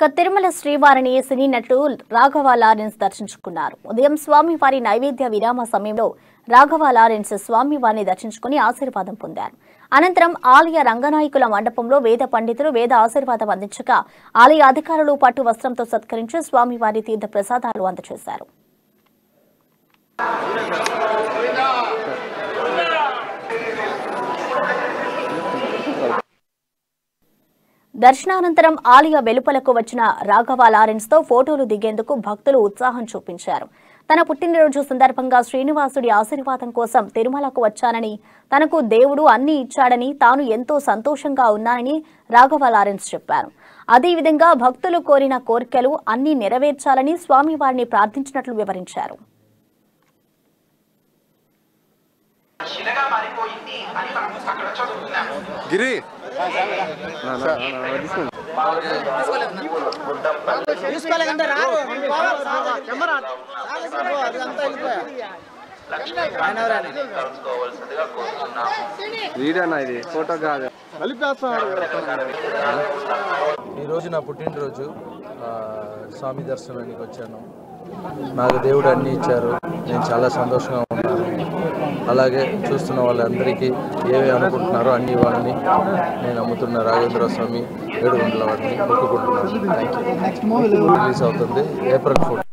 ఇక తిరుమల శ్రీవారిని సినీ నటుడు రాఘవ లారెన్స్ దర్శించుకున్నారు. ఉదయం స్వామివారి నైవేద్య విరామ సమయంలో రాఘవ లారెన్స్ స్వామివారిని దర్శించుకుని ఆశీర్వాదం పొందారు. అనంతరం ఆలయ రంగనాయకుల మండపంలో వేద పండితులు వేద ఆశీర్వాదం అందించగా ఆలయ అధికారులు పట్టు వస్త్రంతో సత్కరించి స్వామివారి తీర్థ ప్రసాదాలు అందజేశారు. దర్శనానంతరం ఆలయ వెలుపలకు వచ్చిన రాఘవ లారెన్స్తో ఫోటోలు దిగేందుకు భక్తులు ఉత్సాహం చూపించారు. తన పుట్టినరోజు సందర్భంగా శ్రీనివాసుడి ఆశీర్వాదం కోసం తిరుమలకు వచ్చానని తనకు దేవుడు అన్ని ఇచ్చాడని తాను ఎంతో సంతోషంగా ఉన్నానని రాఘవ లారెన్స్ చెప్పారు. అదేవిధంగా భక్తులు కోరిన కోరికలు అన్ని నెరవేర్చాలని స్వామివారిని ప్రార్థించినట్లు వివరించారు. శిలగా మారిపోయింది అని మనం అక్కడ చదువుతున్నాం గిరి తీసుకోలేకంటే రారు. కెమెరా అదంతా వెళ్ళిపోయా ఇది ఫోటో కాదు ఈరోజు నా పుట్టినరోజు. స్వామి దర్శనానికి వచ్చాను. నాకు దేవుడు అన్నీ ఇచ్చారు. నేను చాలా సంతోషంగా ఉన్నాను. అలాగే చూస్తున్న వాళ్ళందరికీ ఏవి అనుకుంటున్నారో అన్ని వాళ్ళని నేను అమ్ముతున్న రాఘవేంద్ర స్వామి ఏడు గంటల వారిని మొక్కుకుంటున్నాను. థ్యాంక్ యూ రిలీజ్ అవుతుంది. April fourth